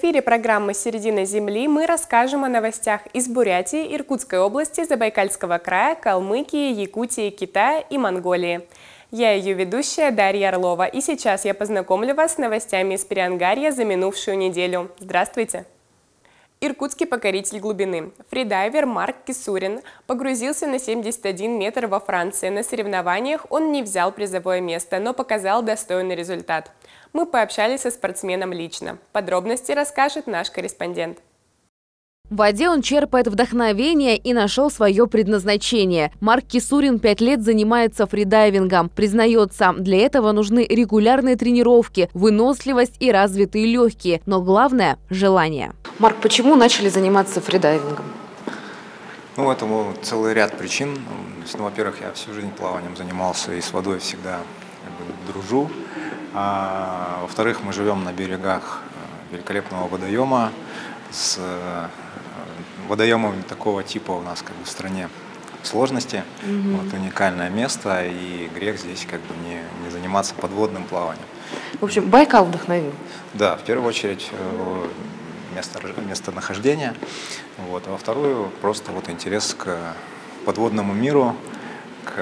Эфире программы «Середина земли» мы расскажем о новостях из Бурятии, Иркутской области, Забайкальского края, Калмыкии, Якутии, Китая и Монголии. Я ее ведущая Дарья Орлова, и сейчас я познакомлю вас с новостями из Периангарья за минувшую неделю. Здравствуйте! Иркутский покоритель глубины. Фридайвер Марк Кисурин погрузился на 71 метр во Франции. На соревнованиях он не взял призовое место, но показал достойный результат. Мы пообщались со спортсменом лично. Подробности расскажет наш корреспондент. В воде он черпает вдохновение и нашел свое предназначение. Марк Кисурин пять лет занимается фридайвингом. Признается, для этого нужны регулярные тренировки, выносливость и развитые легкие. Но главное – желание. Марк, почему начали заниматься фридайвингом? Ну, этому целый ряд причин. Ну, во-первых, я всю жизнь плаванием занимался и с водой всегда как бы, дружу. А, во-вторых, мы живем на берегах э, великолепного водоема с э, водоемами такого типа у нас как бы в стране сложности. Угу. Вот уникальное место, и грех здесь как бы не, не заниматься подводным плаванием. В общем, Байкал вдохновил? Да, в первую очередь э, место, местонахождение, вот, а во вторую просто вот интерес к подводному миру,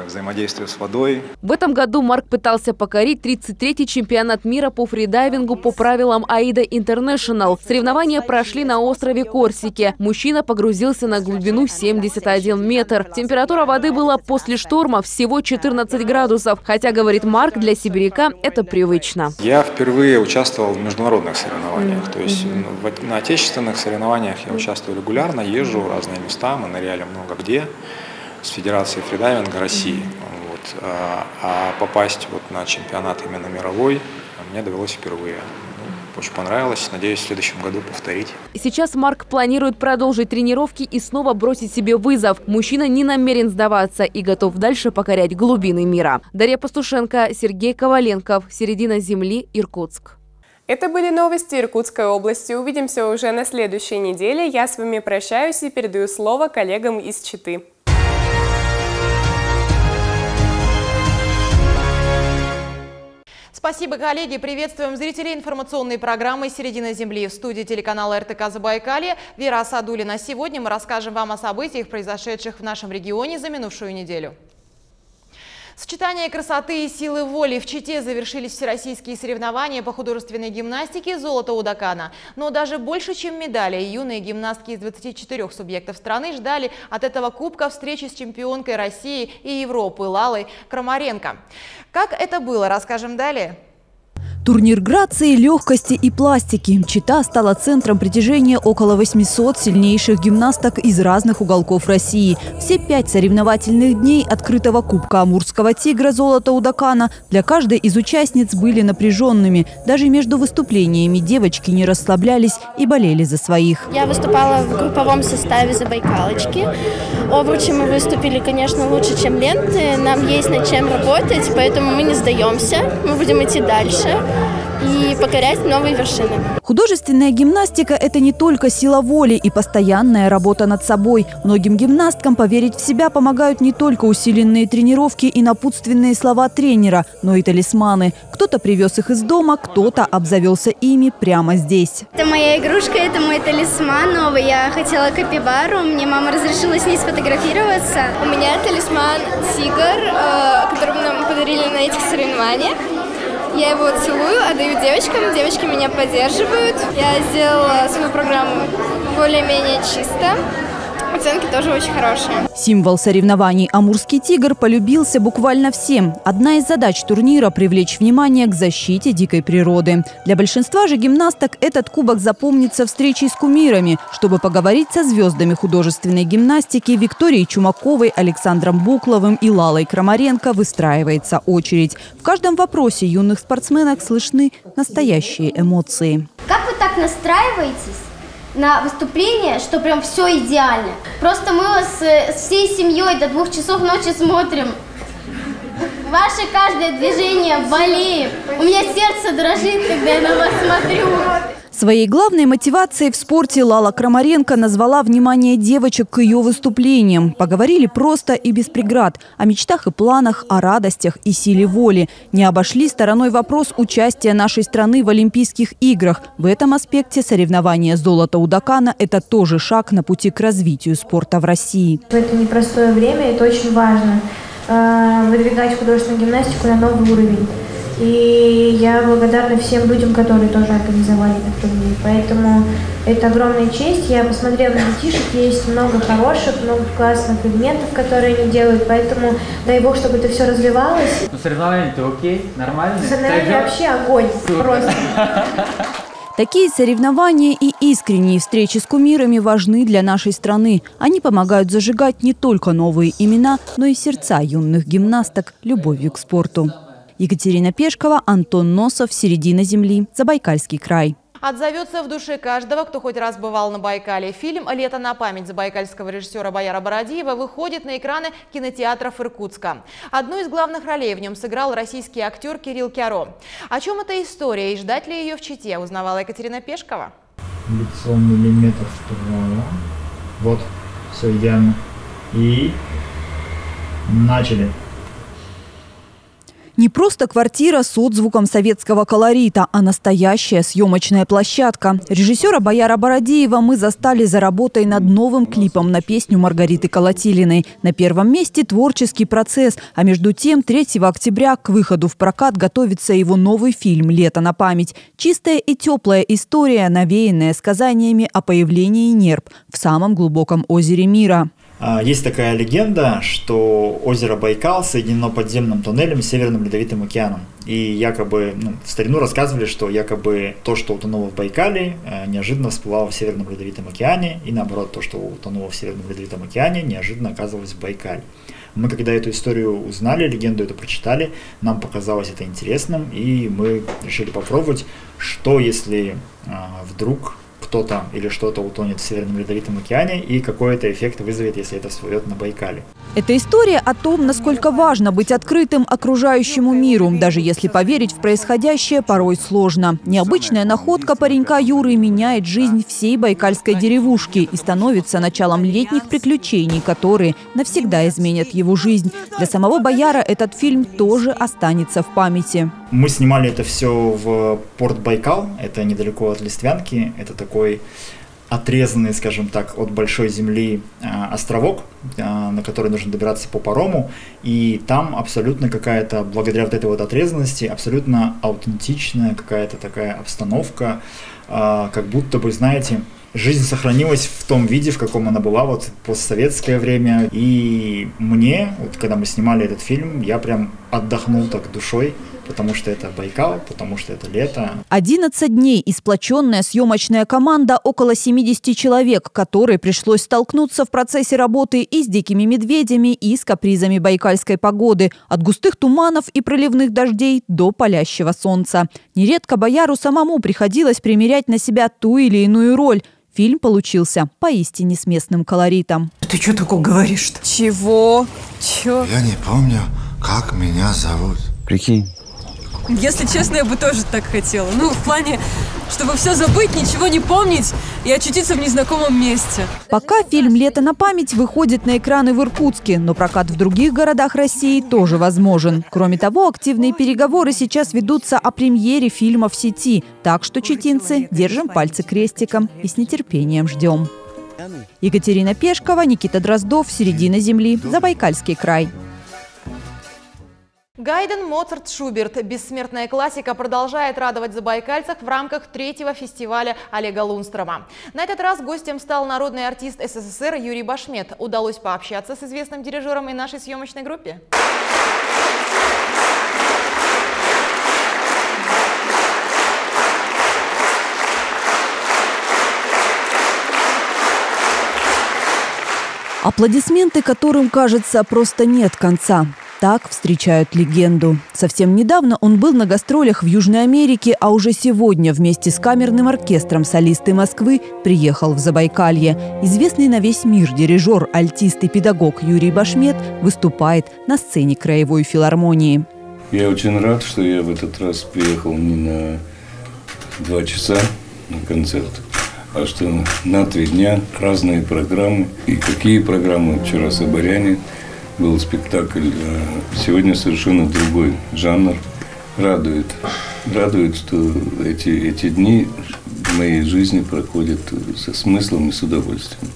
взаимодействию с водой. В этом году Марк пытался покорить 33-й чемпионат мира по фридайвингу по правилам Аида Интернешнл. Соревнования прошли на острове Корсике. Мужчина погрузился на глубину 71 метр. Температура воды была после шторма всего 14 градусов. Хотя, говорит Марк, для сибиряка это привычно. Я впервые участвовал в международных соревнованиях. Mm -hmm. То есть ну, на отечественных соревнованиях я участвую регулярно, езжу в разные места, мы ныряли много где с Федерацией фридайвинга России. Вот. А, а попасть вот на чемпионат именно мировой мне довелось впервые. Ну, очень понравилось. Надеюсь, в следующем году повторить. Сейчас Марк планирует продолжить тренировки и снова бросить себе вызов. Мужчина не намерен сдаваться и готов дальше покорять глубины мира. Дарья Пастушенко, Сергей Коваленков. Середина земли, Иркутск. Это были новости Иркутской области. Увидимся уже на следующей неделе. Я с вами прощаюсь и передаю слово коллегам из Читы. Спасибо, коллеги. Приветствуем зрителей информационной программы «Середина земли» в студии телеканала РТК Забайкалье. Вера Садулина. Сегодня мы расскажем вам о событиях, произошедших в нашем регионе за минувшую неделю. Сочетание красоты и силы воли в Чите завершились всероссийские соревнования по художественной гимнастике «Золото Удакана». Но даже больше, чем медали, юные гимнастки из 24 субъектов страны ждали от этого кубка встречи с чемпионкой России и Европы Лалой Крамаренко. Как это было, расскажем далее. Турнир грации, легкости и пластики. Чита стала центром притяжения около 800 сильнейших гимнасток из разных уголков России. Все пять соревновательных дней открытого Кубка Амурского тигра «Золото Удакана» для каждой из участниц были напряженными. Даже между выступлениями девочки не расслаблялись и болели за своих. Я выступала в групповом составе «Забайкалочки». Обручи мы выступили, конечно, лучше, чем ленты. Нам есть над чем работать, поэтому мы не сдаемся. Мы будем идти дальше и покорять новые вершины. Художественная гимнастика – это не только сила воли и постоянная работа над собой. Многим гимнасткам поверить в себя помогают не только усиленные тренировки и напутственные слова тренера, но и талисманы. Кто-то привез их из дома, кто-то обзавелся ими прямо здесь. Это моя игрушка, это мой талисман новый. Я хотела капибару, мне мама разрешила с ней сфотографироваться. У меня талисман тигр, э, который нам подарили на этих соревнованиях. Я его целую, отдаю девочкам, девочки меня поддерживают. Я сделала свою программу более-менее чисто. Оценки тоже очень хорошие. Символ соревнований «Амурский тигр» полюбился буквально всем. Одна из задач турнира – привлечь внимание к защите дикой природы. Для большинства же гимнасток этот кубок запомнится встречей с кумирами, чтобы поговорить со звездами художественной гимнастики Викторией Чумаковой, Александром Букловым и Лалой Крамаренко выстраивается очередь. В каждом вопросе юных спортсменок слышны настоящие эмоции. Как вы так настраиваетесь? На выступление, что прям все идеально. Просто мы вас э, с всей семьей до двух часов ночи смотрим. Ваше каждое движение болеет. У меня сердце дрожит, когда я на вас смотрю. Своей главной мотивацией в спорте Лала Крамаренко назвала внимание девочек к ее выступлениям. Поговорили просто и без преград. О мечтах и планах, о радостях и силе воли. Не обошли стороной вопрос участия нашей страны в Олимпийских играх. В этом аспекте соревнования золота у Дакана – это тоже шаг на пути к развитию спорта в России. В это непростое время это очень важно э, – выдвигать художественную гимнастику на новый уровень. И я благодарна всем людям, которые тоже организовали этот турнир. Поэтому это огромная честь. Я посмотрела на детишек, есть много хороших, много классных элементов, которые они делают. Поэтому дай бог, чтобы это все развивалось. Ну, соревнования-то окей, нормально? Соревнования вообще огонь. Супер. Просто. Такие соревнования и искренние встречи с кумирами важны для нашей страны. Они помогают зажигать не только новые имена, но и сердца юных гимнасток любовью к спорту. Екатерина Пешкова, Антон Носов, «Середина земли», Забайкальский край. Отзовется в душе каждого, кто хоть раз бывал на Байкале. Фильм «Лето на память» забайкальского режиссера Бояра Бородиева выходит на экраны кинотеатров Иркутска. Одну из главных ролей в нем сыграл российский актер Кирилл Кяро. О чем эта история и ждать ли ее в Чите, узнавала Екатерина Пешкова. Лицо миллиметр вправо. Вот, все идеально. И начали. Не просто квартира с отзвуком советского колорита, а настоящая съемочная площадка. Режиссера Бояра Бородеева мы застали за работой над новым клипом на песню Маргариты Колотилиной. На первом месте творческий процесс, а между тем 3 октября к выходу в прокат готовится его новый фильм «Лето на память». Чистая и теплая история, навеянная сказаниями о появлении нерп в самом глубоком озере мира. А, есть такая легенда, что озеро Байкал соединено подземным туннелем с Северным Ледовитым океаном. И якобы ну, в старину рассказывали, что якобы то, что утонуло в Байкале, э, неожиданно всплывало в Северном Ледовитом океане, и наоборот, то, что утонуло в Северном Ледовитом океане, неожиданно оказывалось в Байкале. Мы когда эту историю узнали, легенду эту прочитали, нам показалось это интересным, и мы решили попробовать, что если э, вдруг кто-то или что-то утонет в Северном Ледовитом океане и какой это эффект вызовет, если это всплывет на Байкале. Это история о том, насколько важно быть открытым окружающему миру, даже если поверить в происходящее порой сложно. Необычная находка паренька Юры меняет жизнь всей байкальской деревушки и становится началом летних приключений, которые навсегда изменят его жизнь. Для самого Бояра этот фильм тоже останется в памяти. Мы снимали это все в порт Байкал, это недалеко от Листвянки, это такой отрезанный, скажем так, от большой земли э, островок, э, на который нужно добираться по парому, и там абсолютно какая-то, благодаря вот этой вот отрезанности, абсолютно аутентичная какая-то такая обстановка, э, как будто бы, знаете, жизнь сохранилась в том виде, в каком она была вот постсоветское время. И мне, вот когда мы снимали этот фильм, я прям отдохнул так душой потому что это Байкал, потому что это лето. 11 дней и сплоченная съемочная команда около 70 человек, которой пришлось столкнуться в процессе работы и с дикими медведями, и с капризами байкальской погоды, от густых туманов и проливных дождей до палящего солнца. Нередко Бояру самому приходилось примерять на себя ту или иную роль. Фильм получился поистине с местным колоритом. Ты что такое говоришь-то? Чего? Чё? Я не помню, как меня зовут. Прикинь. Если честно, я бы тоже так хотела. Ну, в плане, чтобы все забыть, ничего не помнить и очутиться в незнакомом месте. Пока фильм «Лето на память» выходит на экраны в Иркутске, но прокат в других городах России тоже возможен. Кроме того, активные переговоры сейчас ведутся о премьере фильма в сети. Так что, читинцы, держим пальцы крестиком и с нетерпением ждем. Екатерина Пешкова, Никита Дроздов, «Середина земли», Забайкальский край. Гайден, Моцарт, Шуберт. Бессмертная классика продолжает радовать забайкальцев в рамках третьего фестиваля Олега Лунстрома. На этот раз гостем стал народный артист СССР Юрий Башмет. Удалось пообщаться с известным дирижером и нашей съемочной группе. Аплодисменты, которым, кажется, просто нет конца. Так встречают легенду. Совсем недавно он был на гастролях в Южной Америке, а уже сегодня вместе с камерным оркестром солисты Москвы приехал в Забайкалье. Известный на весь мир дирижер, альтист и педагог Юрий Башмет выступает на сцене Краевой филармонии. Я очень рад, что я в этот раз приехал не на два часа, на концерт, а что на три дня разные программы. И какие программы? Вчера «Соборяне» был спектакль, а сегодня совершенно другой жанр. Радует. Радует, что эти, эти дни в моей жизни проходят со смыслом и с удовольствием.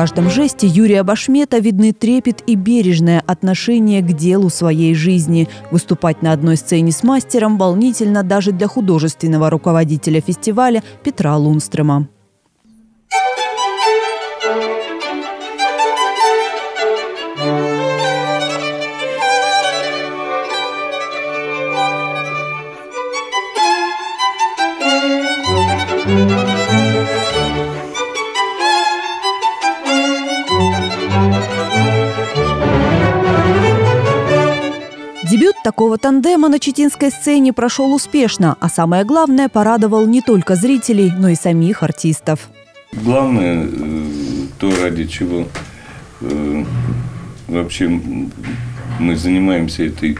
Каждом жесте Юрия Башмета видны трепет и бережное отношение к делу своей жизни. Выступать на одной сцене с мастером волнительно даже для художественного руководителя фестиваля Петра Лунстрема. Такого тандема на читинской сцене прошел успешно, а самое главное, порадовал не только зрителей, но и самих артистов. Главное, э, то, ради чего э, вообще мы занимаемся этой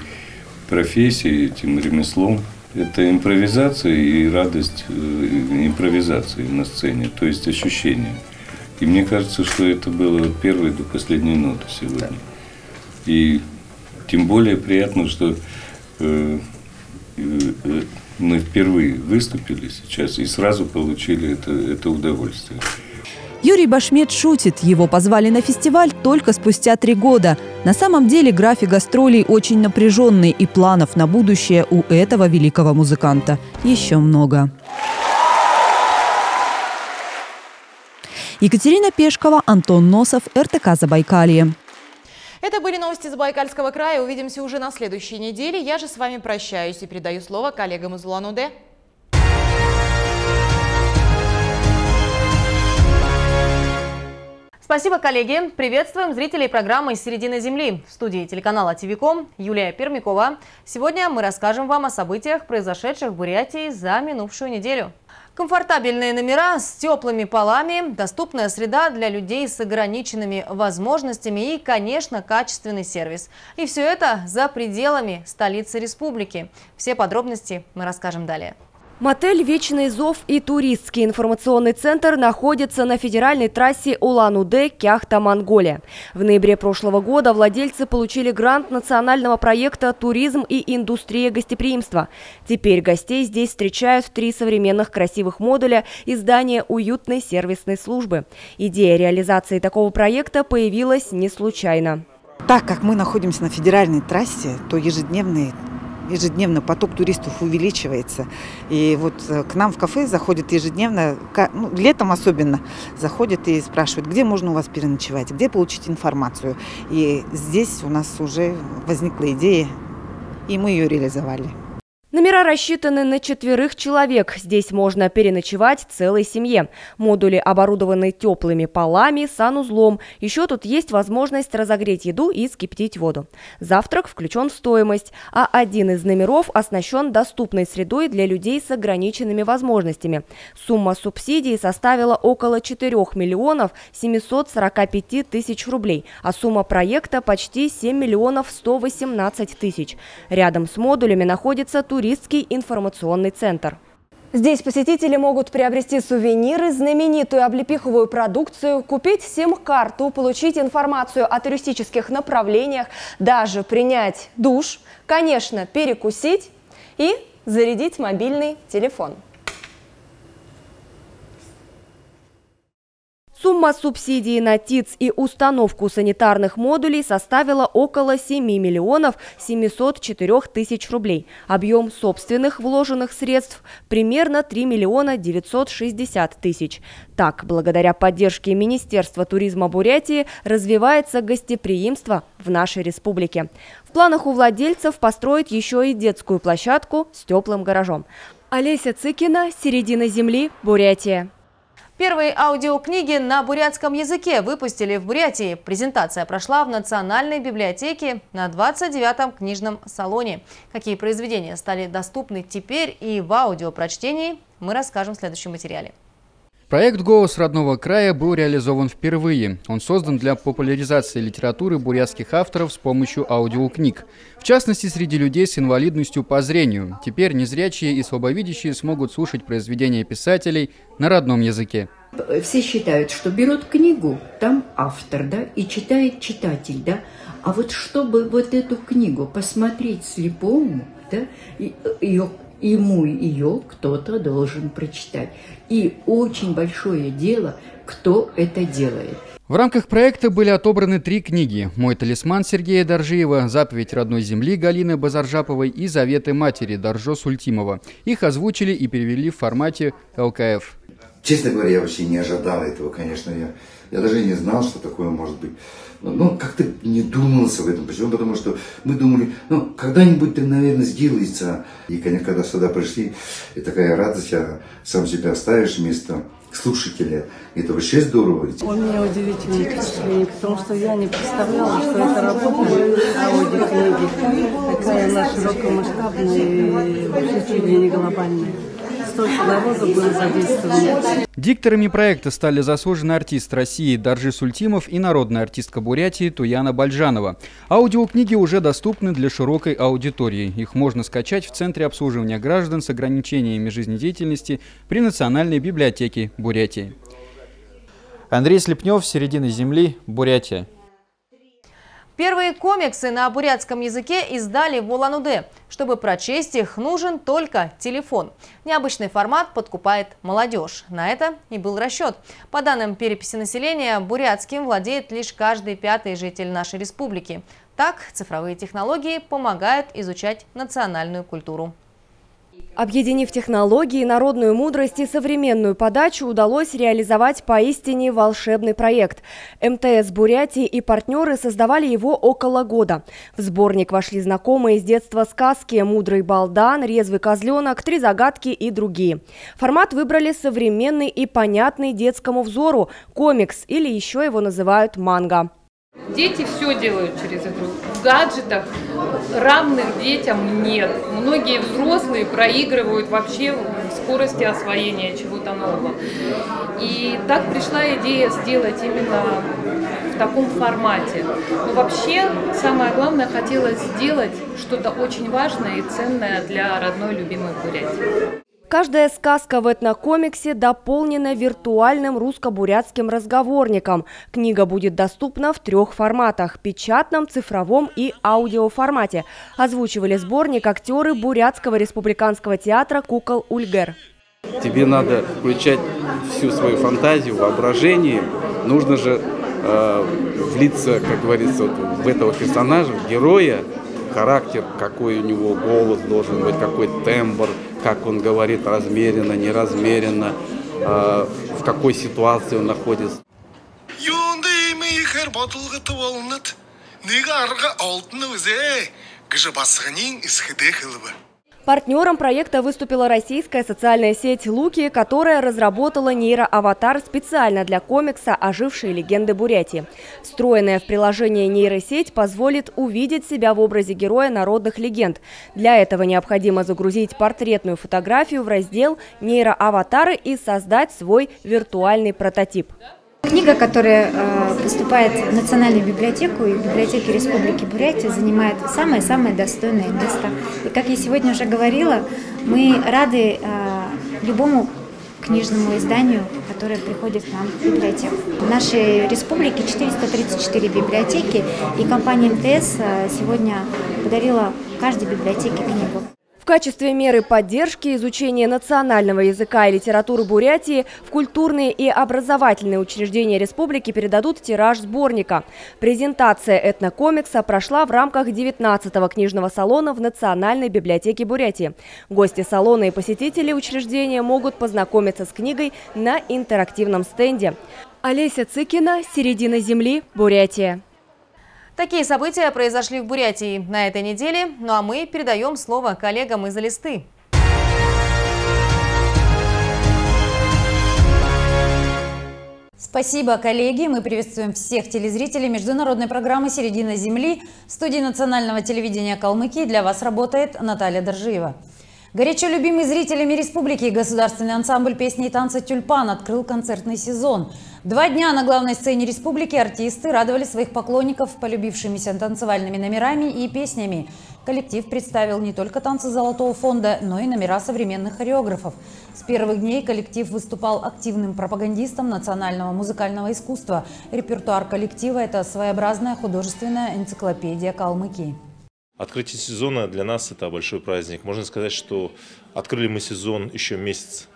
профессией, этим ремеслом, это импровизация и радость э, импровизации на сцене, то есть ощущение. И мне кажется, что это было от первой до последней ноты сегодня. И тем более приятно, что э, э, мы впервые выступили сейчас и сразу получили это, это удовольствие. Юрий Башмет шутит. Его позвали на фестиваль только спустя три года. На самом деле график гастролей очень напряженный, и планов на будущее у этого великого музыканта еще много. Екатерина Пешкова, Антон Носов, РТК «Забайкалье». Это были новости Забайкальского края. Увидимся уже на следующей неделе. Я же с вами прощаюсь и передаю слово коллегам из Улан-Удэ. Спасибо, коллеги. Приветствуем зрителей программы «Середина земли». В студии телеканала ТВКом Юлия Пермякова. Сегодня мы расскажем вам о событиях, произошедших в Бурятии за минувшую неделю. Комфортабельные номера с теплыми полами, доступная среда для людей с ограниченными возможностями и, конечно, качественный сервис. И все это за пределами столицы республики. Все подробности мы расскажем далее. Мотель «Вечный зов» и туристский информационный центр находятся на федеральной трассе Улан-Удэ, Кяхта, Монголия. В ноябре прошлого года владельцы получили грант национального проекта «Туризм и индустрия гостеприимства». Теперь гостей здесь встречают три современных красивых модуля и здание уютной сервисной службы. Идея реализации такого проекта появилась не случайно. Так как мы находимся на федеральной трассе, то ежедневные ежедневно поток туристов увеличивается. И вот э, к нам в кафе заходят ежедневно, ну, летом особенно, заходят и спрашивают, где можно у вас переночевать, где получить информацию. И здесь у нас уже возникла идея, и мы ее реализовали. Номера рассчитаны на четверых человек. Здесь можно переночевать целой семье. Модули оборудованы теплыми полами, санузлом. Еще тут есть возможность разогреть еду и скипятить воду. Завтрак включен в стоимость, а один из номеров оснащен доступной средой для людей с ограниченными возможностями. Сумма субсидий составила около 4 миллионов 745 тысяч рублей, а сумма проекта почти 7 миллионов 118 тысяч. Рядом с модулями находится туристический туристский информационный центр. Здесь посетители могут приобрести сувениры, знаменитую облепиховую продукцию, купить сим-карту, получить информацию о туристических направлениях, даже принять душ, конечно, перекусить и зарядить мобильный телефон. Сумма субсидий на ТИЦ и установку санитарных модулей составила около 7 миллионов 704 тысяч рублей. Объем собственных вложенных средств примерно 3 миллиона 960 тысяч. Так, благодаря поддержке Министерства туризма Бурятии развивается гостеприимство в нашей республике. В планах у владельцев построить еще и детскую площадку с теплым гаражом. Олеся Цыкина, «Середина земли», Бурятия. Первые аудиокниги на бурятском языке выпустили в Бурятии. Презентация прошла в Национальной библиотеке на 29-м книжном салоне. Какие произведения стали доступны теперь и в аудиопрочтении, мы расскажем в следующем материале. Проект «Голос родного края» был реализован впервые. Он создан для популяризации литературы бурятских авторов с помощью аудиокниг. В частности, среди людей с инвалидностью по зрению. Теперь незрячие и слабовидящие смогут слушать произведения писателей на родном языке. Все считают, что берут книгу, там автор, да, и читает читатель, да. А вот чтобы вот эту книгу посмотреть слепому, да, ее ему ее кто-то должен прочитать. И очень большое дело, кто это делает. В рамках проекта были отобраны три книги «Мой талисман» Сергея Доржиева, «Заповедь родной земли» Галины Базаржаповой и «Заветы матери» Доржо Сультимова. Их озвучили и перевели в формате ЛКФ. Честно говоря, я вообще не ожидал этого, конечно. Я, я даже не знал, что такое может быть. Но, но как-то не думался в этом. Почему? Потому что мы думали, ну, когда-нибудь это, наверное, сделается. И, конечно, когда сюда пришли, и такая радость, я сам себя ставишь вместо слушателя. Это вообще здорово. У меня впечатление, потому что я не представляла, что это работает аудиокниги. Такая она широкомасштабная и вообще чуть ли не глобальная столько народу было задействовано. Дикторами проекта стали заслуженный артист России Даржи Сультимов и народная артистка Бурятии Туяна Бальжанова. Аудиокниги уже доступны для широкой аудитории. Их можно скачать в Центре обслуживания граждан с ограничениями жизнедеятельности при Национальной библиотеке Бурятии. Андрей Слепнев, «Середина земли», Бурятия. Первые комиксы на бурятском языке издали в Улан-Удэ. Чтобы прочесть их, нужен только телефон. Необычный формат подкупает молодежь. На это и был расчет. По данным переписи населения, бурятским владеет лишь каждый пятый житель нашей республики. Так, цифровые технологии помогают изучать национальную культуру. Объединив технологии, народную мудрость и современную подачу, удалось реализовать поистине волшебный проект. МТС Бурятии и партнеры создавали его около года. В сборник вошли знакомые с детства сказки «Мудрый балдан», «Резвый козленок», «Три загадки» и другие. Формат выбрали современный и понятный детскому взору – комикс или еще его называют манго. Дети все делают через игру. В гаджетах равных детям нет. Многие взрослые проигрывают вообще в скорости освоения чего-то нового. И так пришла идея сделать именно в таком формате. Но вообще, самое главное, хотелось сделать что-то очень важное и ценное для родной любимой Бурятии. Каждая сказка в этнокомиксе дополнена виртуальным русско-бурятским разговорником. Книга будет доступна в трех форматах – печатном, цифровом и аудиоформате. Озвучивали сборник актеры Бурятского республиканского театра «Кукол Ульгер». Тебе надо включать всю свою фантазию, воображение. Нужно же э, влиться, как говорится, вот, в этого персонажа, в героя, характер, какой у него голос должен быть, какой тембр – как он говорит, размеренно, неразмеренно, э, в какой ситуации он находится. Партнером проекта выступила российская социальная сеть «Луки», которая разработала нейроаватар специально для комикса «Ожившие легенды Бурятии». Встроенная в приложение нейросеть позволит увидеть себя в образе героя народных легенд. Для этого необходимо загрузить портретную фотографию в раздел «Нейроаватары» и создать свой виртуальный прототип. Книга, которая э, поступает в Национальную библиотеку и библиотеки Республики Бурятия, занимает самое-самое достойное место. И как я сегодня уже говорила, мы рады э, любому книжному изданию, которое приходит к нам в библиотеку. В нашей республике 434 библиотеки, и компания МТС э, сегодня подарила каждой библиотеке книгу. Качестве меры поддержки изучения национального языка и литературы Бурятии в культурные и образовательные учреждения республики передадут тираж сборника. Презентация этнокомикса прошла в рамках 19-го книжного салона в Национальной библиотеке Бурятии. Гости салона и посетители учреждения могут познакомиться с книгой на интерактивном стенде. Олеся Цыкина, «Середина земли», Бурятия. Такие события произошли в Бурятии на этой неделе, ну а мы передаем слово коллегам из Элисты. Спасибо, коллеги. Мы приветствуем всех телезрителей международной программы «Середина Земли». В студии национального телевидения Калмыкии для вас работает Наталья Доржиева. Горячо любимый зрителями республики государственный ансамбль песни и танца «Тюльпан» открыл концертный сезон. Два дня на главной сцене республики артисты радовали своих поклонников полюбившимися танцевальными номерами и песнями. Коллектив представил не только танцы Золотого фонда, но и номера современных хореографов. С первых дней коллектив выступал активным пропагандистом национального музыкального искусства. Репертуар коллектива – это своеобразная художественная энциклопедия Калмыкии. Открытие сезона для нас это большой праздник. Можно сказать, что открыли мы сезон еще месяц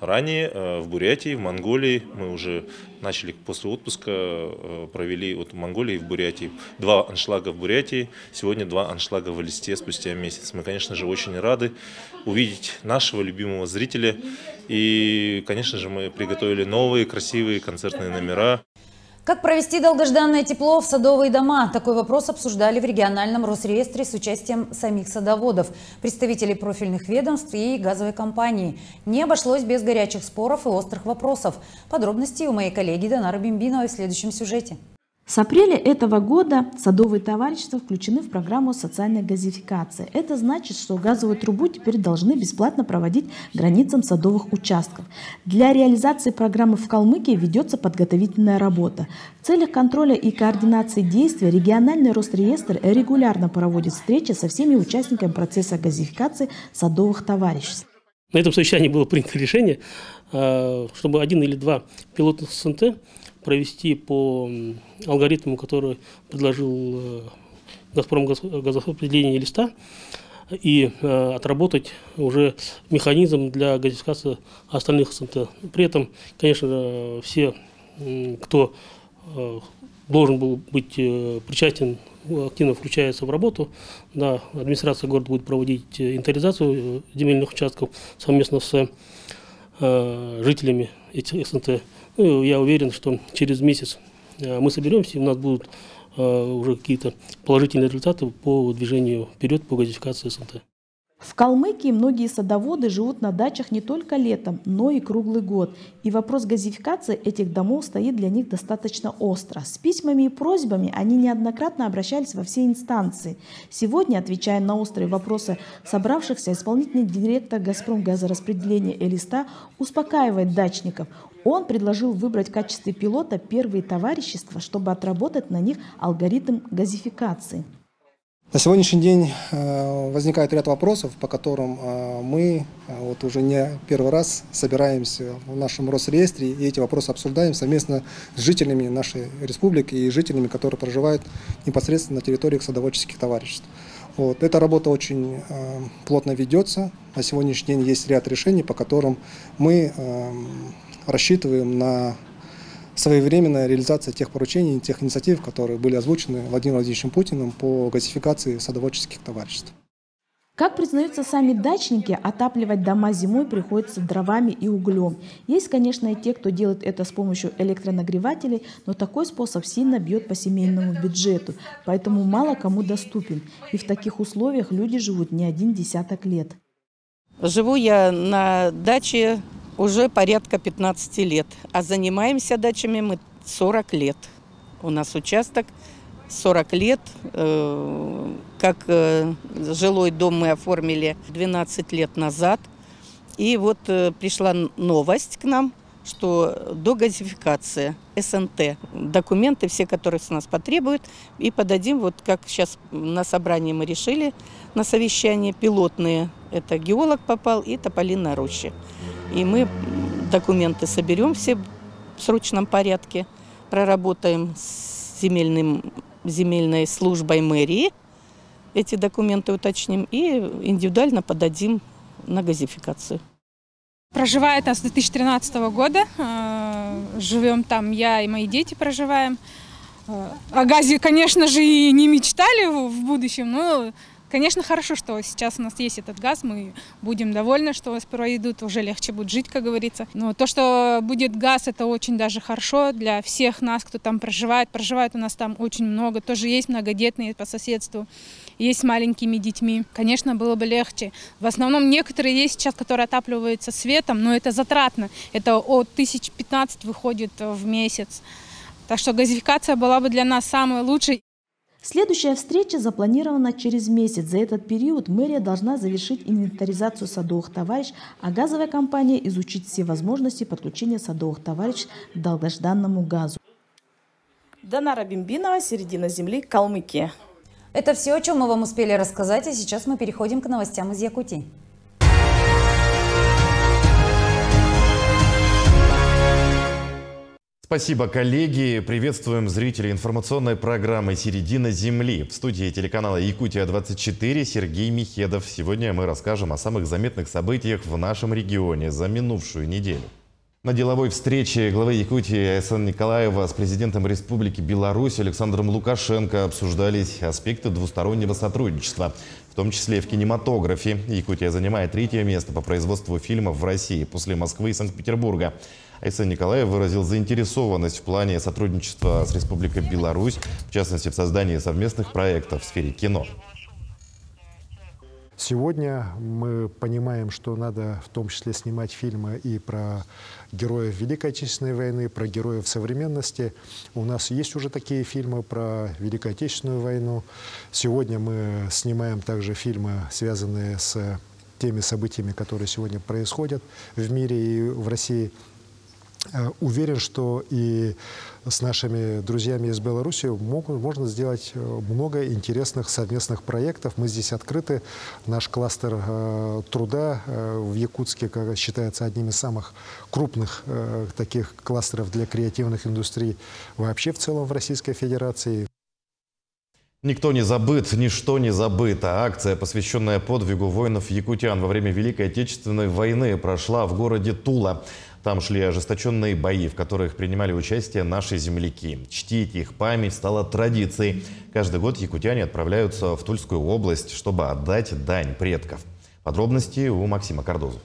Ранее э, в Бурятии, в Монголии мы уже начали после отпуска, э, провели вот в Монголии и в Бурятии два аншлага в Бурятии, сегодня два аншлага в Элисте спустя месяц. Мы, конечно же, очень рады увидеть нашего любимого зрителя и, конечно же, мы приготовили новые красивые концертные номера. Как провести долгожданное тепло в садовые дома? Такой вопрос обсуждали в региональном Росреестре с участием самих садоводов, представителей профильных ведомств и газовой компании. Не обошлось без горячих споров и острых вопросов. Подробности у моей коллеги Донары Бимбиновой в следующем сюжете. С апреля этого года садовые товарищества включены в программу социальной газификации. Это значит, что газовую трубу теперь должны бесплатно проводить границам садовых участков. Для реализации программы в Калмыкии ведется подготовительная работа. В целях контроля и координации действий региональный Росреестр регулярно проводит встречи со всеми участниками процесса газификации садовых товариществ. На этом совещании было принято решение, э, чтобы один или два пилотных СНТ провести по алгоритму, который предложил э, «Газпром» газораспределения листа, и э, отработать уже механизм для газификации остальных СНТ. При этом, конечно, все, кто э, должен был быть причастен, активно включается в работу. Да, администрация города будет проводить инвентаризацию земельных участков совместно с жителями этих СНТ. Ну, я уверен, что через месяц э, мы соберемся, и у нас будут э, уже какие-то положительные результаты по движению вперед по газификации СНТ. В Калмыкии многие садоводы живут на дачах не только летом, но и круглый год. И вопрос газификации этих домов стоит для них достаточно остро. С письмами и просьбами они неоднократно обращались во все инстанции. Сегодня, отвечая на острые вопросы собравшихся, исполнительный директор «Газпром» газораспределения Элиста успокаивает дачников. Он предложил выбрать в качестве пилота первые товарищества, чтобы отработать на них алгоритм газификации. На сегодняшний день э, возникает ряд вопросов, по которым э, мы э, вот уже не первый раз собираемся в нашем Росреестре и эти вопросы обсуждаем совместно с жителями нашей республики и жителями, которые проживают непосредственно на территориях садоводческих товариществ. Вот. Эта работа очень плотно ведется. На сегодняшний день есть ряд решений, по которым мы рассчитываем на своевременная реализация тех поручений, тех инициатив, которые были озвучены Владимиром Владимировичем Путиным по газификации садоводческих товариществ. Как признаются сами дачники, отапливать дома зимой приходится дровами и углем. Есть, конечно, и те, кто делает это с помощью электронагревателей, но такой способ сильно бьет по семейному бюджету, поэтому мало кому доступен. И в таких условиях люди живут не один десяток лет. Живу я на даче уже порядка 15 лет. А занимаемся дачами мы 40 лет. У нас участок 40 лет. Э, как э, жилой дом мы оформили 12 лет назад. И вот э, пришла новость к нам, что до газификации СНТ, документы все, которые с нас потребуют, и подадим, вот как сейчас на собрании мы решили, на совещании пилотные, это геолог попал и тополиная роща. И мы документы соберем все в срочном порядке, проработаем с земельным, земельной службой мэрии, эти документы уточним и индивидуально подадим на газификацию. Проживает нас с 2013 года. Э, живем там я и мои дети проживаем. Э, о газе, конечно же, и не мечтали в будущем, но Конечно, хорошо, что сейчас у нас есть этот газ, мы будем довольны, что нас проведут, уже легче будет жить, как говорится. Но то, что будет газ, это очень даже хорошо для всех нас, кто там проживает. Проживает у нас там очень много, тоже есть многодетные по соседству, есть с маленькими детьми. Конечно, было бы легче. В основном некоторые есть сейчас, которые отапливаются светом, но это затратно. Это от 1015 выходит в месяц. Так что газификация была бы для нас самой лучшей. Следующая встреча запланирована через месяц. За этот период мэрия должна завершить инвентаризацию садовых товарищ, а газовая компания изучить все возможности подключения садовых товарищ к долгожданному газу. Данара Бимбинова, «Середина земли», Калмыкия. Это все, о чем мы вам успели рассказать, и сейчас мы переходим к новостям из Якутии. Спасибо, коллеги. Приветствуем зрителей информационной программы «Середина земли». В студии телеканала «Якутия-24» Сергей Михедов. Сегодня мы расскажем о самых заметных событиях в нашем регионе за минувшую неделю. На деловой встрече главы Якутии Айсан Николаева с президентом Республики Беларусь Александром Лукашенко обсуждались аспекты двустороннего сотрудничества, в том числе в кинематографе. Якутия занимает третье место по производству фильмов в России после Москвы и Санкт-Петербурга. Айсан Николаев выразил заинтересованность в плане сотрудничества с Республикой Беларусь, в частности в создании совместных проектов в сфере кино. Сегодня мы понимаем, что надо в том числе снимать фильмы и про героев Великой Отечественной войны, про героев современности. У нас есть уже такие фильмы про Великую Отечественную войну. Сегодня мы снимаем также фильмы, связанные с теми событиями, которые сегодня происходят в мире и в России. Э, уверен, что и с нашими друзьями из Беларуси можно сделать э, много интересных совместных проектов. Мы здесь открыты. Наш кластер э, труда э, в Якутске как считается одним из самых крупных э, таких кластеров для креативных индустрий вообще в целом в Российской Федерации. Никто не забыт, ничто не забыто. Акция, посвященная подвигу воинов-якутян во время Великой Отечественной войны, прошла в городе Тула. Там шли ожесточенные бои, в которых принимали участие наши земляки. Чтить их память стало традицией. Каждый год якутяне отправляются в Тульскую область, чтобы отдать дань предков. Подробности у Максима Кардозу.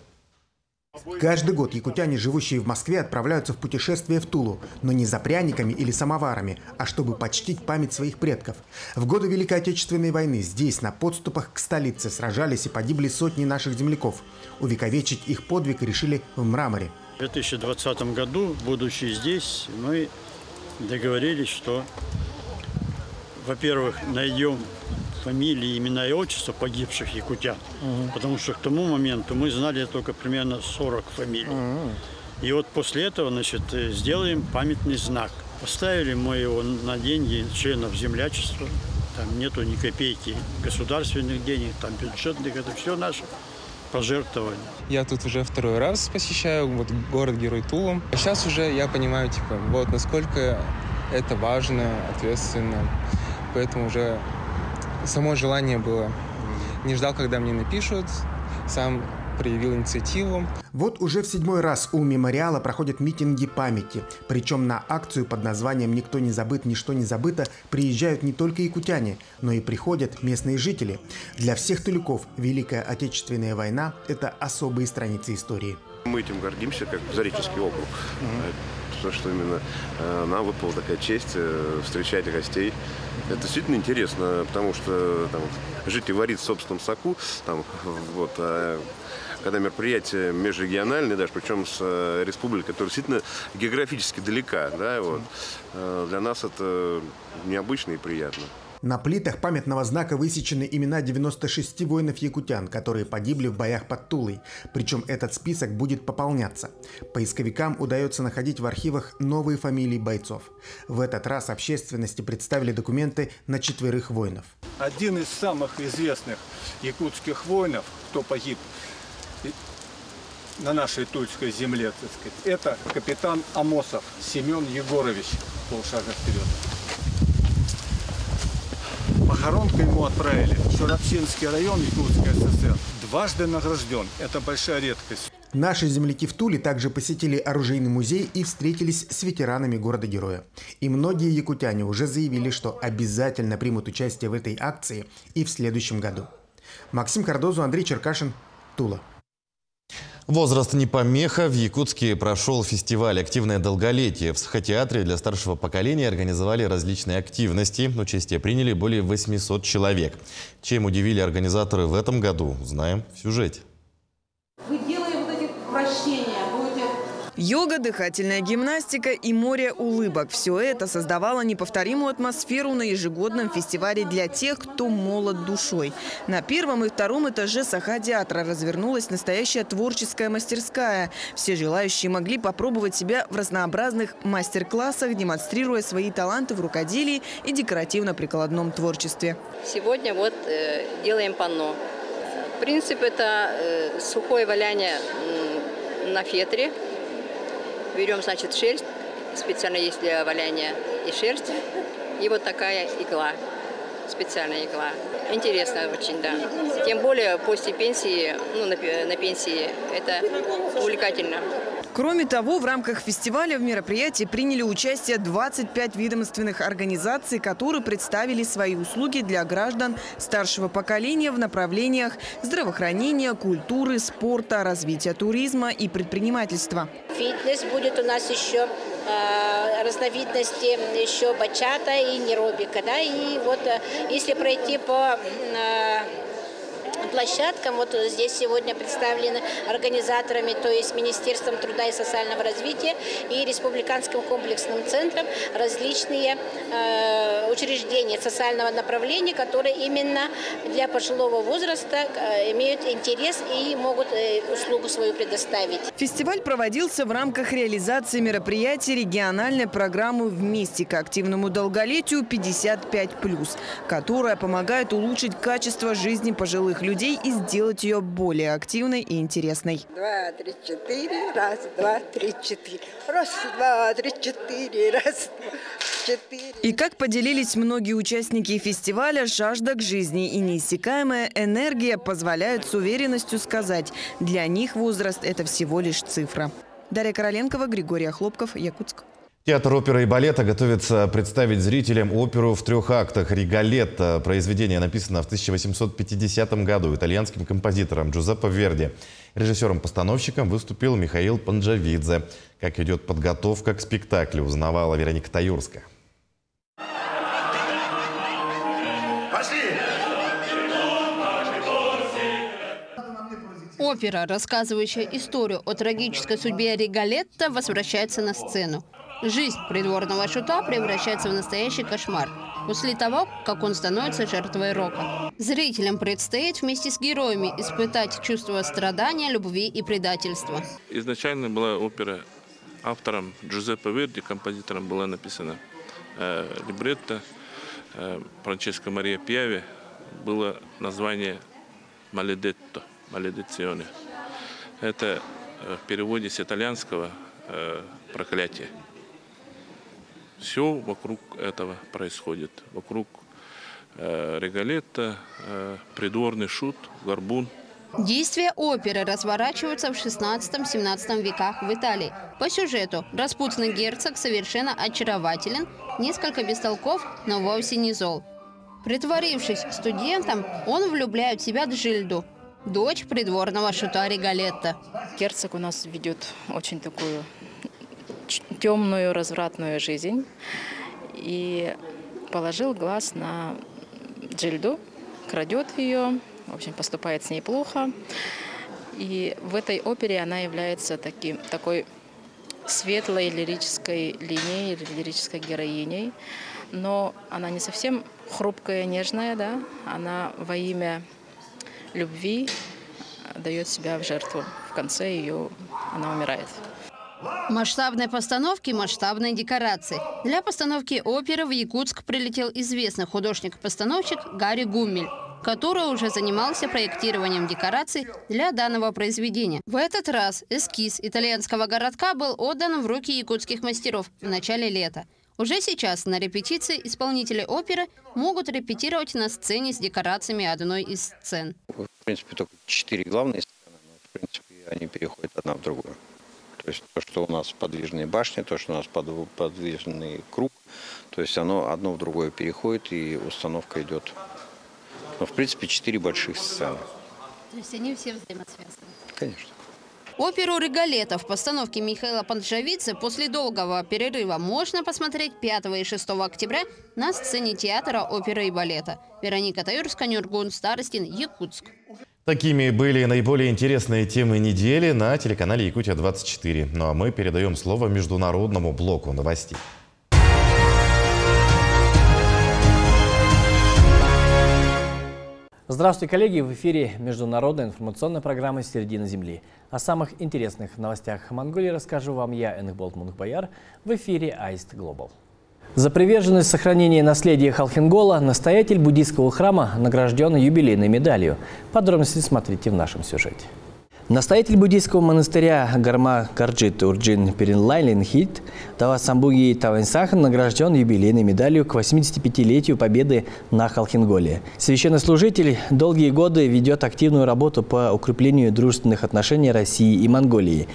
Каждый год якутяне, живущие в Москве, отправляются в путешествие в Тулу, но не за пряниками или самоварами, а чтобы почтить память своих предков. В годы Великой Отечественной войны здесь, на подступах к столице, сражались и погибли сотни наших земляков. Увековечить их подвиг решили в Мраморе. В 2020 году, будучи здесь, мы договорились, что, во-первых, найдем фамилии, имена и отчества погибших якутян. Угу. Потому что к тому моменту мы знали только примерно 40 фамилий. Угу. И вот после этого, значит, сделаем памятный знак. Поставили мы его на деньги членов землячества. Там нету ни копейки государственных денег, там бюджетных, это все наше пожертвования. Я тут уже второй раз посещаю вот город-герой Тулу. Сейчас уже я понимаю, типа, вот насколько это важно, ответственно. Поэтому уже само желание было. Не ждал, когда мне напишут. Сам проявил инициативу. Вот уже в седьмой раз у мемориала проходят митинги памяти. Причем на акцию под названием «Никто не забыт, ничто не забыто» приезжают не только якутяне, но и приходят местные жители. Для всех туликов Великая Отечественная война – это особые страницы истории. Мы этим гордимся, как Зареченский округ. Mm-hmm. что именно э, нам выпала такая честь э, встречать гостей. Это действительно интересно, потому что там, жить и варить в собственном соку, там, вот, а когда мероприятие межрегиональное, даже причем с э, республикой, которая действительно географически далека, да, вот, э, для нас это необычно и приятно. На плитах памятного знака высечены имена 96 воинов-якутян, которые погибли в боях под Тулой. Причем этот список будет пополняться. Поисковикам удается находить в архивах новые фамилии бойцов. В этот раз общественности представили документы на четверых воинов. Один из самых известных якутских воинов, кто погиб на нашей Тульской земле, так сказать, это капитан Амосов Семен Егорович. Полшага вперед. Похоронку ему отправили в район Якутской ССР. Дважды награжден. Это большая редкость. Наши земляки в Туле также посетили оружейный музей и встретились с ветеранами города-героя. И многие якутяне уже заявили, что обязательно примут участие в этой акции и в следующем году. Максим Кардозу, Андрей Черкашин, Тула. Возраст не помеха. В Якутске прошел фестиваль «Активное долголетие». В Сахотеатре для старшего поколения организовали различные активности. Участие приняли более 800 человек. Чем удивили организаторы в этом году, узнаем в сюжете. Йога, дыхательная гимнастика и море улыбок – все это создавало неповторимую атмосферу на ежегодном фестивале для тех, кто молод душой. На первом и втором этаже Саха-театра развернулась настоящая творческая мастерская. Все желающие могли попробовать себя в разнообразных мастер-классах, демонстрируя свои таланты в рукоделии и декоративно-прикладном творчестве. Сегодня вот э, делаем панно. Принцип – это э, сухое валяние на фетре – Берем, значит, шерсть, специально есть для валяния и шерсть, и вот такая игла, специальная игла. Интересно очень, да. Тем более после пенсии, ну, на, на пенсии, это увлекательно. Кроме того, в рамках фестиваля в мероприятии приняли участие 25 ведомственных организаций, которые представили свои услуги для граждан старшего поколения в направлениях здравоохранения, культуры, спорта, развития туризма и предпринимательства. Фитнес будет у нас еще э, разновидности еще бачата и неробика. Да? И вот э, если пройти по э, площадкам. Вот здесь сегодня представлены организаторами, то есть Министерством труда и социального развития и Республиканским комплексным центром различные э, учреждения социального направления, которые именно для пожилого возраста э, имеют интерес и могут э, услугу свою предоставить. Фестиваль проводился в рамках реализации мероприятий региональной программы «Вместе к активному долголетию 55+,» которая помогает улучшить качество жизни пожилых людей людей и сделать ее более активной и интересной. Два, три, четыре, раз, два, три, четыре. Раз, два, три, четыре, раз, два. Четыре. И как поделились многие участники фестиваля, жажда к жизни и неиссякаемая энергия позволяют с уверенностью сказать, для них возраст – это всего лишь цифра. Дарья Короленкова, Григорий Хлопков, Якутск. Театр оперы и балета готовится представить зрителям оперу в трех актах «Риголетто». Произведение написано в 1850 году итальянским композитором Джузеппе Верди. Режиссером-постановщиком выступил Михаил Панджавидзе. Как идет подготовка к спектаклю, узнавала Вероника Таюрская. Опера, рассказывающая историю о трагической судьбе Риголетто, возвращается на сцену. Жизнь придворного шута превращается в настоящий кошмар после того, как он становится жертвой рока. Зрителям предстоит вместе с героями испытать чувство страдания, любви и предательства. Изначально была опера автором Джузеппе Верди, композитором была написана э, либретто э, Франческо Мария Пьяви. Было название «Маледетто», «Маледиционе». Это э, в переводе с итальянского э, «проклятие». Все вокруг этого происходит. Вокруг э, Регалетта, э, придворный шут, горбун. Действия оперы разворачиваются в 16-17 веках в Италии. По сюжету распутный герцог совершенно очарователен, несколько бестолков, но вовсе не зол. Притворившись студентом, он влюбляет в себя Джильду, дочь придворного шута Регалетта. Герцог у нас ведет очень такую темную, развратную жизнь и положил глаз на Джильду, крадет ее, в общем, поступает с ней плохо. И в этой опере она является таким, такой светлой лирической линией, лирической героиней. Но она не совсем хрупкая, нежная, да? Она во имя любви дает себя в жертву. В конце ее она умирает. Масштабные постановки, масштабные декорации. Для постановки оперы в Якутск прилетел известный художник-постановщик Гарри Гуммель который уже занимался проектированием декораций для данного произведения. В этот раз эскиз итальянского городка был отдан в руки якутских мастеров в начале лета. Уже сейчас на репетиции исполнители оперы могут репетировать на сцене с декорациями одной из сцен. В принципе, только четыре главные сцены, но, в принципе, они переходят одна в другую. То есть то, что у нас подвижные башни, то, что у нас подвижный круг, то есть оно одно в другое переходит, и установка идет. Ну, в принципе, четыре больших сцены. То есть они все взаимосвязаны? Конечно. Оперу «Регалета» в постановке Михаила Панджавицы после долгого перерыва можно посмотреть 5 и 6 октября на сцене театра оперы и балета. Вероника Таюрская, Нюргун Старостин, Якутск. Такими были наиболее интересные темы недели на телеканале «Якутия-24». Ну а мы передаем слово международному блоку новостей. Здравствуйте, коллеги! В эфире международная информационная программа «Середина Земли». О самых интересных новостях Монголии расскажу вам я, Энхболт Мунхбаяр, в эфире Аист Глобал. За приверженность сохранения наследия Халхингола настоятель буддийского храма награжден юбилейной медалью. Подробности смотрите в нашем сюжете. Настоятель буддийского монастыря Гарма Карджит Урджин Перинлайлин Хит Тавасамбуги Тавансахан награжден юбилейной медалью к 85-летию победы на Халхин-Голе. Священнослужитель долгие годы ведет активную работу по укреплению дружественных отношений России и Монголии.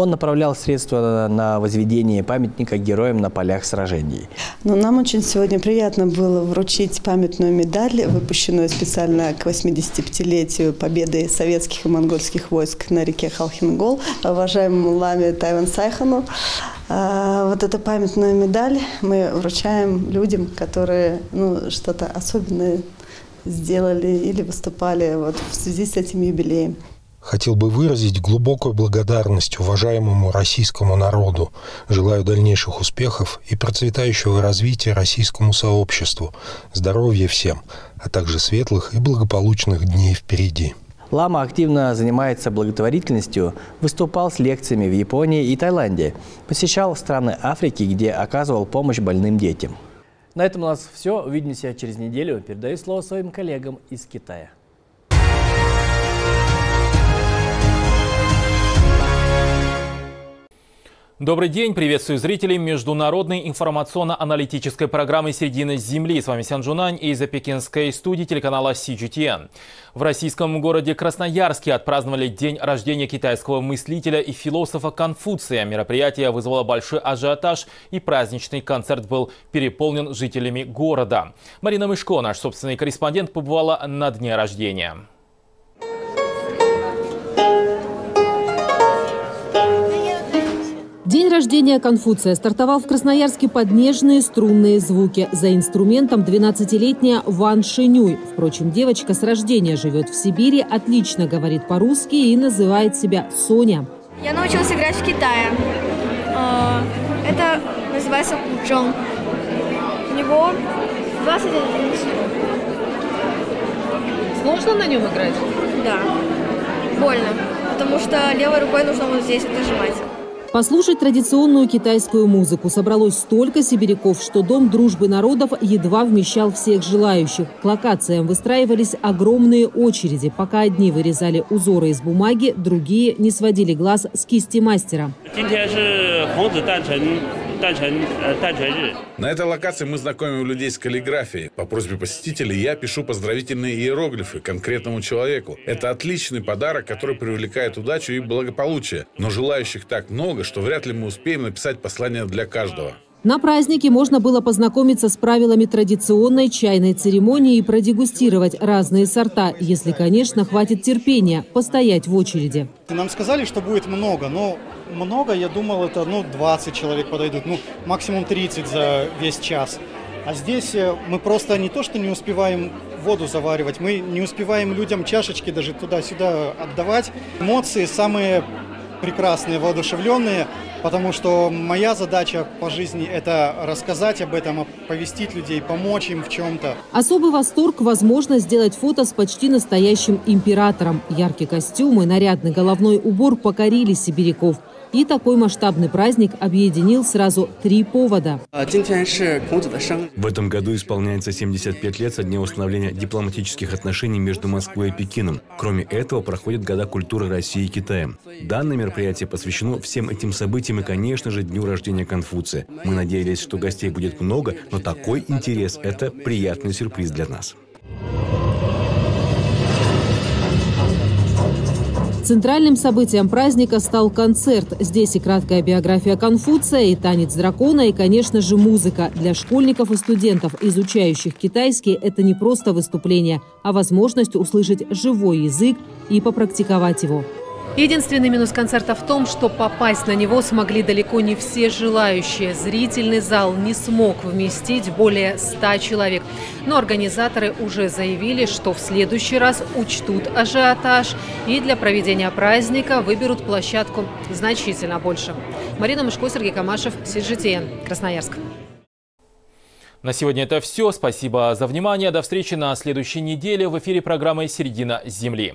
Он направлял средства на возведение памятника героям на полях сражений. Но нам очень сегодня приятно было вручить памятную медаль, выпущенную специально к 85-летию победы советских и монгольских войск на реке Халхин-Гол, уважаемому ламе Тайван Сайхану. А, вот эту памятную медаль мы вручаем людям, которые ну, что-то особенное сделали или выступали вот в связи с этим юбилеем. Хотел бы выразить глубокую благодарность уважаемому российскому народу. Желаю дальнейших успехов и процветающего развития российскому сообществу. Здоровья всем, а также светлых и благополучных дней впереди. Лама активно занимается благотворительностью, выступал с лекциями в Японии и Таиланде, посещал страны Африки, где оказывал помощь больным детям. На этом у нас все. Увидимся через неделю. Передаю слово своим коллегам из Китая. Добрый день, приветствую зрителей международной информационно-аналитической программы «Середина Земли». С вами Сян Джунань из пекинской студии телеканала CGTN. В российском городе Красноярске отпраздновали день рождения китайского мыслителя и философа Конфуция. Мероприятие вызвало большой ажиотаж и праздничный концерт был переполнен жителями города. Марина Мышко, наш собственный корреспондент, побывала на дне рождения. День рождения Конфуция стартовал в Красноярске под нежные струнные звуки. За инструментом 12-летняя Ван Шинюй. Впрочем, девочка с рождения живет в Сибири, отлично говорит по-русски и называет себя Соня. Я научилась играть в Китае. А, это называется джон. У него 21 Сложно на нем играть? Да, больно, потому что левой рукой нужно вот здесь вот нажимать. Послушать традиционную китайскую музыку собралось столько сибиряков, что Дом дружбы народов едва вмещал всех желающих. К локациям выстраивались огромные очереди. Пока одни вырезали узоры из бумаги, другие не сводили глаз с кисти мастера. На этой локации мы знакомим людей с каллиграфией. По просьбе посетителей я пишу поздравительные иероглифы конкретному человеку. Это отличный подарок, который привлекает удачу и благополучие. Но желающих так много, что вряд ли мы успеем написать послание для каждого. На празднике можно было познакомиться с правилами традиционной чайной церемонии и продегустировать разные сорта, если, конечно, хватит терпения постоять в очереди. Нам сказали, что будет много, но много, я думал, это ну, 20 человек подойдут, ну максимум 30 за весь час. А здесь э, мы просто не то, что не успеваем воду заваривать, мы не успеваем людям чашечки даже туда-сюда отдавать. Эмоции самые прекрасные, воодушевленные, потому что моя задача по жизни – это рассказать об этом, оповестить людей, помочь им в чем-то. Особый восторг – возможность сделать фото с почти настоящим императором. Яркий костюм и нарядный головной убор покорили сибиряков – и такой масштабный праздник объединил сразу три повода. В этом году исполняется 75 лет со дня установления дипломатических отношений между Москвой и Пекином. Кроме этого, проходят года культуры России и Китая. Данное мероприятие посвящено всем этим событиям и, конечно же, дню рождения Конфуция. Мы надеялись, что гостей будет много, но такой интерес – это приятный сюрприз для нас. Центральным событием праздника стал концерт. Здесь и краткая биография Конфуция, и танец дракона, и, конечно же, музыка. Для школьников и студентов, изучающих китайский, это не просто выступление, а возможность услышать живой язык и попрактиковать его. Единственный минус концерта в том, что попасть на него смогли далеко не все желающие. Зрительный зал не смог вместить более 100 человек. Но организаторы уже заявили, что в следующий раз учтут ажиотаж и для проведения праздника выберут площадку значительно больше. Марина Мышко, Сергей Камашев, СИЖТН, Красноярск. На сегодня это все. Спасибо за внимание. До встречи на следующей неделе в эфире программы «Середина Земли».